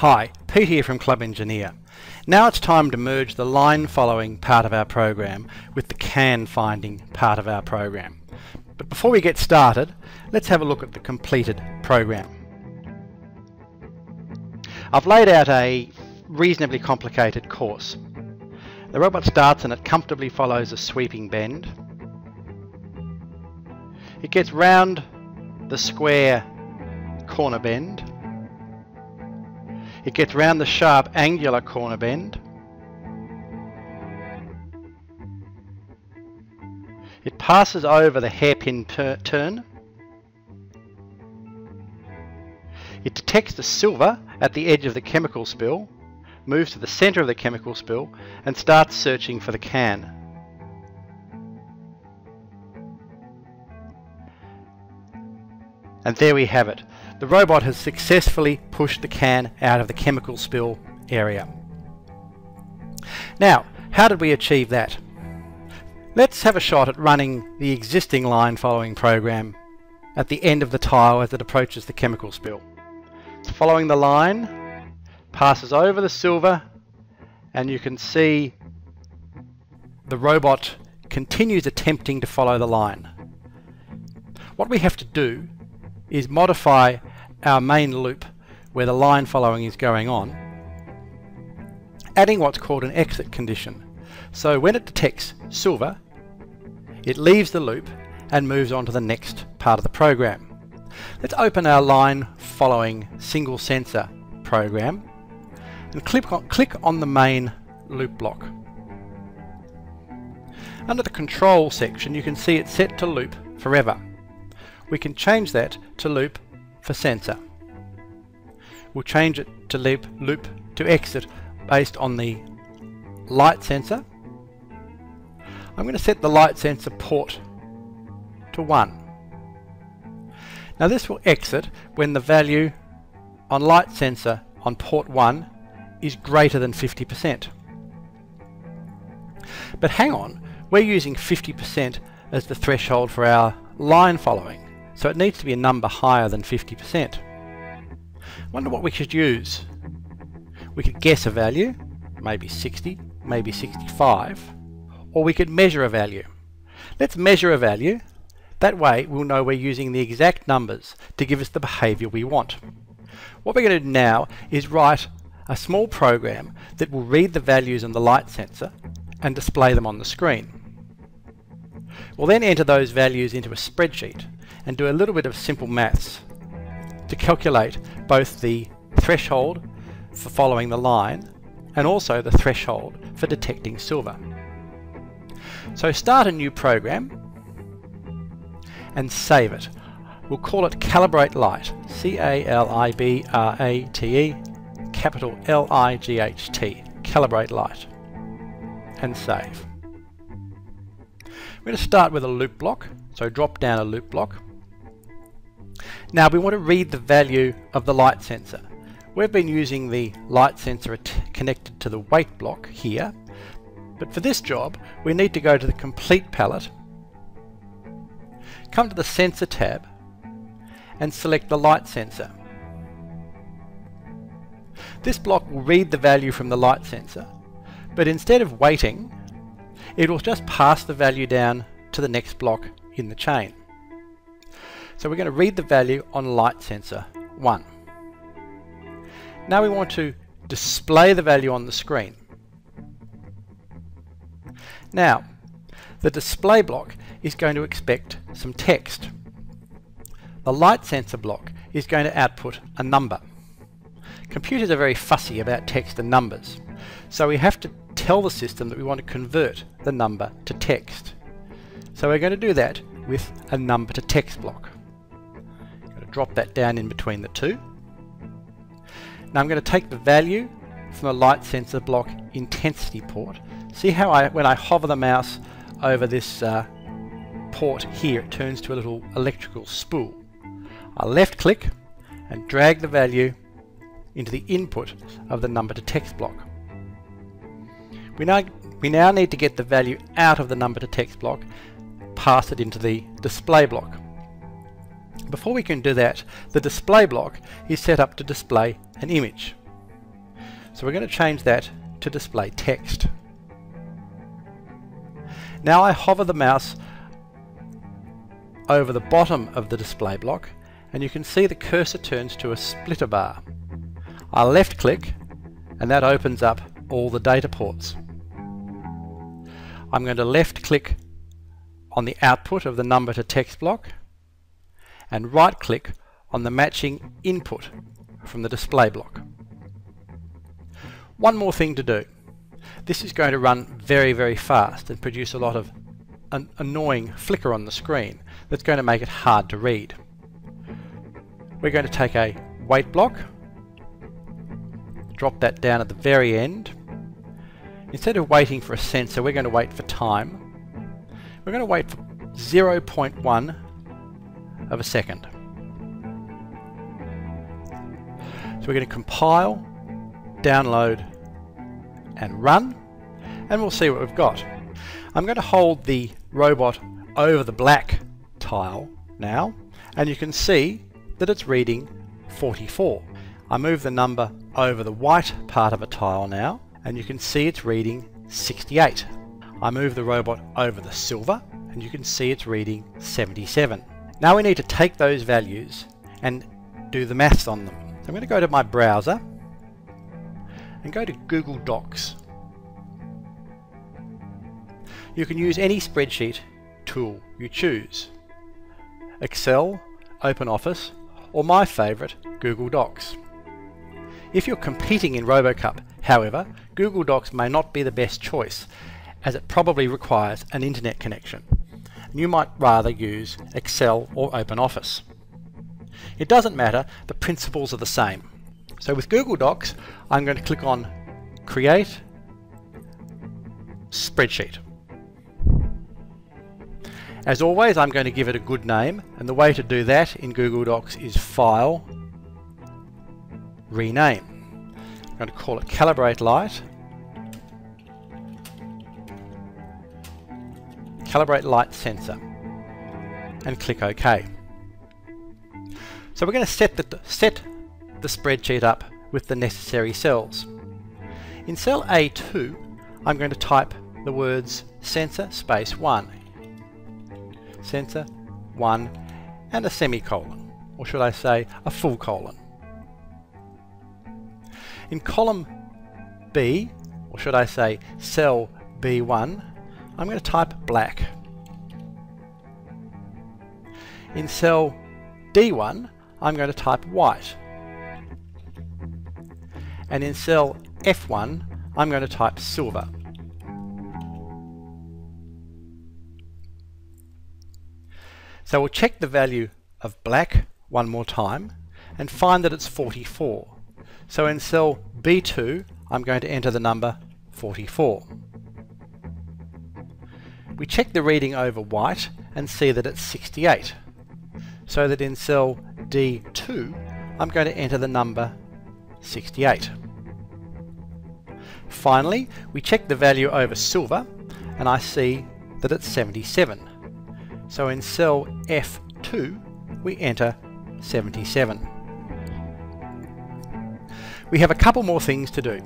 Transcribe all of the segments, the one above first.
Hi, Pete here from Club Engineer. Now it's time to merge the line following part of our program with the can finding part of our program. But before we get started, let's have a look at the completed program. I've laid out a reasonably complicated course. The robot starts and it comfortably follows a sweeping bend. It gets round the square corner bend it gets round the sharp angular corner bend. It passes over the hairpin turn. It detects the silver at the edge of the chemical spill, moves to the centre of the chemical spill and starts searching for the can. And there we have it. The robot has successfully pushed the can out of the chemical spill area. Now, how did we achieve that? Let's have a shot at running the existing line following program at the end of the tile as it approaches the chemical spill. It's following the line, passes over the silver, and you can see the robot continues attempting to follow the line. What we have to do is modify our main loop where the line following is going on, adding what's called an exit condition. So when it detects silver, it leaves the loop and moves on to the next part of the program. Let's open our line following single sensor program and click on, click on the main loop block. Under the control section you can see it's set to loop forever. We can change that to loop for sensor. We'll change it to loop, loop to exit based on the light sensor. I'm going to set the light sensor port to 1. Now this will exit when the value on light sensor on port 1 is greater than 50%. But hang on, we're using 50% as the threshold for our line following so it needs to be a number higher than 50%. Wonder what we could use. We could guess a value, maybe 60, maybe 65, or we could measure a value. Let's measure a value. That way we'll know we're using the exact numbers to give us the behaviour we want. What we're going to do now is write a small program that will read the values on the light sensor and display them on the screen. We'll then enter those values into a spreadsheet and do a little bit of simple maths to calculate both the threshold for following the line and also the threshold for detecting silver. So start a new program and save it. We'll call it Calibrate Light, C-A-L-I-B-R-A-T-E, capital L-I-G-H-T, Calibrate Light, and save. We're going to start with a loop block, so drop down a loop block. Now we want to read the value of the light sensor. We've been using the light sensor connected to the wait block here, but for this job we need to go to the complete palette, come to the sensor tab and select the light sensor. This block will read the value from the light sensor, but instead of waiting it will just pass the value down to the next block in the chain. So we're going to read the value on light sensor 1. Now we want to display the value on the screen. Now, the display block is going to expect some text. The light sensor block is going to output a number. Computers are very fussy about text and numbers, so we have to tell the system that we want to convert the number to text. So we're going to do that with a number to text block. Drop that down in between the two. Now I'm going to take the value from the light sensor block intensity port. See how I, when I hover the mouse over this uh, port here, it turns to a little electrical spool. I left click and drag the value into the input of the number to text block. We now, we now need to get the value out of the number to text block, pass it into the display block. Before we can do that, the display block is set up to display an image. So we're going to change that to display text. Now I hover the mouse over the bottom of the display block and you can see the cursor turns to a splitter bar. I left click and that opens up all the data ports. I'm going to left click on the output of the number to text block and right click on the matching input from the display block. One more thing to do. This is going to run very very fast and produce a lot of an annoying flicker on the screen that's going to make it hard to read. We're going to take a wait block, drop that down at the very end. Instead of waiting for a sensor, we're going to wait for time. We're going to wait for 0.1 of a second. So we're going to compile, download and run and we'll see what we've got. I'm going to hold the robot over the black tile now and you can see that it's reading 44. I move the number over the white part of a tile now and you can see it's reading 68. I move the robot over the silver and you can see it's reading 77. Now we need to take those values and do the maths on them. So I'm going to go to my browser and go to Google Docs. You can use any spreadsheet tool you choose. Excel, OpenOffice, or my favourite, Google Docs. If you're competing in RoboCup, however, Google Docs may not be the best choice, as it probably requires an internet connection. You might rather use Excel or OpenOffice. It doesn't matter, the principles are the same. So with Google Docs, I'm going to click on Create Spreadsheet. As always, I'm going to give it a good name, and the way to do that in Google Docs is File, Rename. I'm going to call it Calibrate Light. Calibrate Light Sensor, and click OK. So we're going to set the, set the spreadsheet up with the necessary cells. In cell A2, I'm going to type the words sensor space 1 sensor, 1, and a semicolon, or should I say a full colon. In column B, or should I say cell B1, I'm going to type black. In cell D1, I'm going to type white. And in cell F1, I'm going to type silver. So we'll check the value of black one more time and find that it's 44. So in cell B2 I'm going to enter the number 44. We check the reading over white and see that it's 68. So that in cell D2 I'm going to enter the number 68. Finally, we check the value over silver and I see that it's 77. So in cell F2, we enter 77. We have a couple more things to do.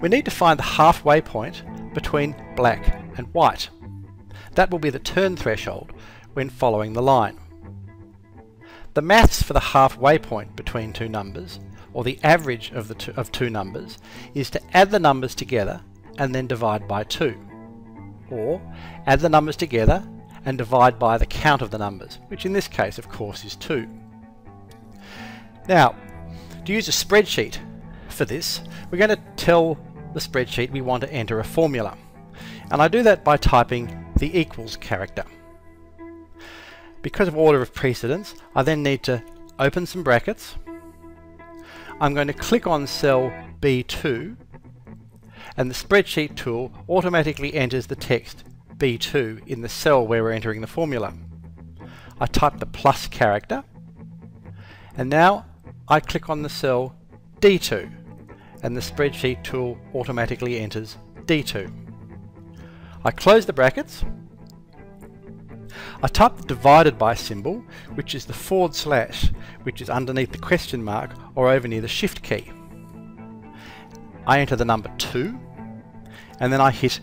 We need to find the halfway point between black and white. That will be the turn threshold when following the line. The maths for the halfway point between two numbers, or the average of, the two, of two numbers, is to add the numbers together and then divide by 2. Or add the numbers together and divide by the count of the numbers, which in this case of course is 2. Now, to use a spreadsheet for this, we're going to tell the spreadsheet we want to enter a formula. And I do that by typing the equals character. Because of order of precedence, I then need to open some brackets. I'm going to click on cell B2 and the spreadsheet tool automatically enters the text B2 in the cell where we're entering the formula. I type the plus character and now I click on the cell D2 and the spreadsheet tool automatically enters D2. I close the brackets I type the divided by symbol, which is the forward slash, which is underneath the question mark or over near the shift key. I enter the number 2 and then I hit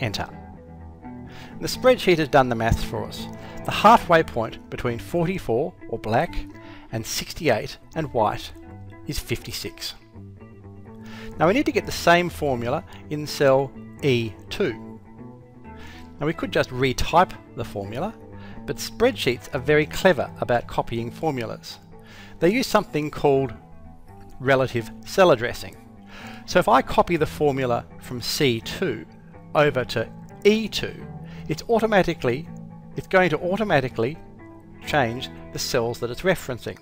enter. The spreadsheet has done the maths for us. The halfway point between 44 or black and 68 and white is 56. Now we need to get the same formula in cell E2. Now we could just retype the formula, but spreadsheets are very clever about copying formulas. They use something called relative cell addressing. So if I copy the formula from C2 over to E2, it's automatically it's going to automatically change the cells that it's referencing.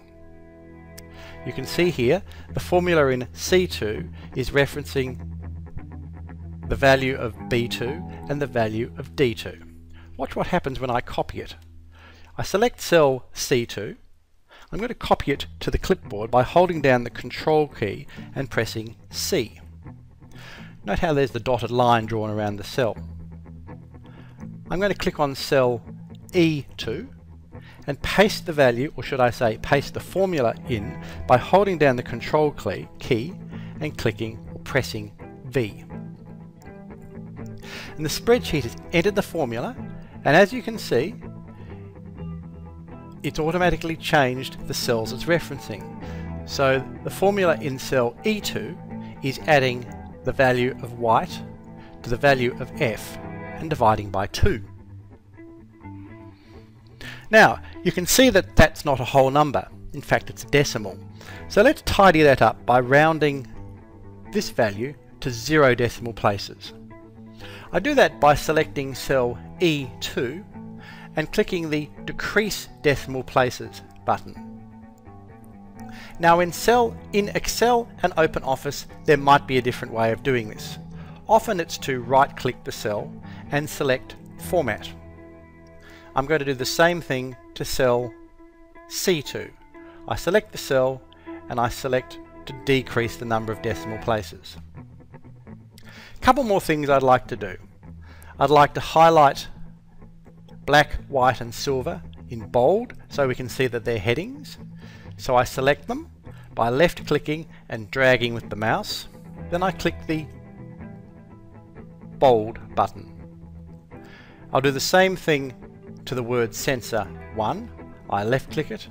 You can see here the formula in C2 is referencing the value of B2 and the value of D2. Watch what happens when I copy it. I select cell C2. I'm going to copy it to the clipboard by holding down the control key and pressing C. Note how there's the dotted line drawn around the cell. I'm going to click on cell E2 and paste the value, or should I say paste the formula in by holding down the control key and clicking or pressing V. And the spreadsheet has entered the formula and as you can see it's automatically changed the cells it's referencing. So the formula in cell E2 is adding the value of white to the value of F and dividing by 2. Now, you can see that that's not a whole number. In fact, it's a decimal. So let's tidy that up by rounding this value to zero decimal places. I do that by selecting cell E2 and clicking the Decrease Decimal Places button. Now in, cell, in Excel and OpenOffice there might be a different way of doing this. Often it's to right click the cell and select Format. I'm going to do the same thing to cell C2. I select the cell and I select to decrease the number of decimal places. Couple more things I'd like to do. I'd like to highlight black, white and silver in bold so we can see that they're headings. So I select them by left clicking and dragging with the mouse. Then I click the bold button. I'll do the same thing to the word sensor 1, I left click it,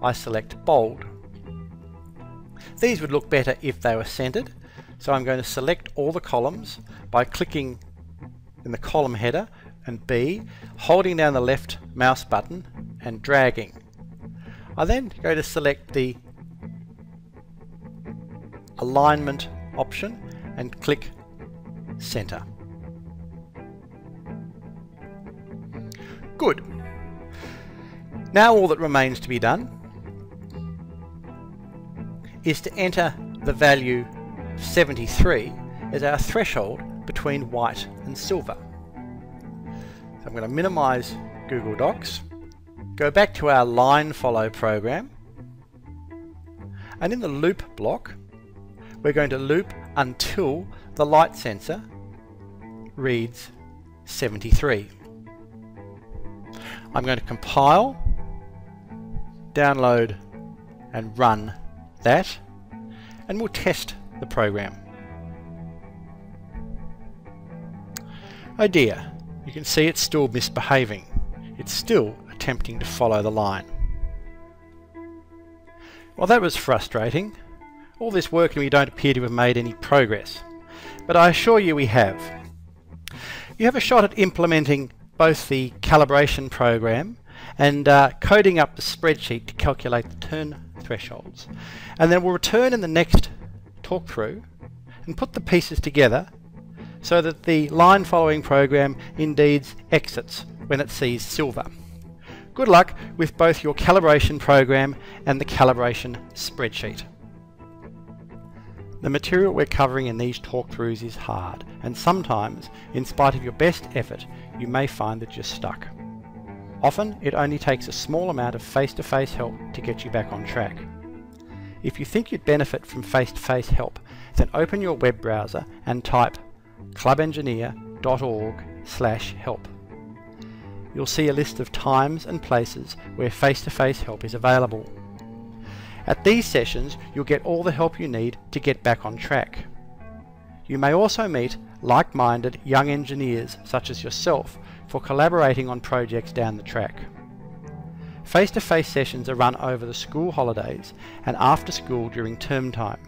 I select bold. These would look better if they were centered, so I'm going to select all the columns by clicking in the column header and B, holding down the left mouse button and dragging. I then go to select the alignment option and click center. Good. Now all that remains to be done is to enter the value 73 is our threshold between white and silver. So I'm going to minimize Google Docs, go back to our line follow program, and in the loop block, we're going to loop until the light sensor reads 73. I'm going to compile, download and run that and we'll test the program. Idea. you can see it's still misbehaving. It's still attempting to follow the line. Well that was frustrating. All this work and we don't appear to have made any progress. But I assure you we have. You have a shot at implementing both the calibration program and uh, coding up the spreadsheet to calculate the turn thresholds. And then we'll return in the next talk through and put the pieces together so that the line following program indeed exits when it sees silver. Good luck with both your calibration program and the calibration spreadsheet. The material we're covering in these talkthroughs is hard, and sometimes, in spite of your best effort, you may find that you're stuck. Often, it only takes a small amount of face-to-face -face help to get you back on track. If you think you'd benefit from face-to-face -face help, then open your web browser and type clubengineer.org slash help. You'll see a list of times and places where face-to-face -face help is available. At these sessions, you'll get all the help you need to get back on track. You may also meet like-minded young engineers such as yourself for collaborating on projects down the track. Face-to-face -face sessions are run over the school holidays and after school during term time.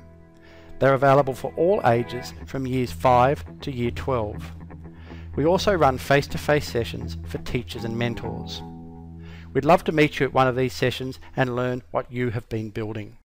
They're available for all ages from years 5 to year 12. We also run face-to-face -face sessions for teachers and mentors. We'd love to meet you at one of these sessions and learn what you have been building.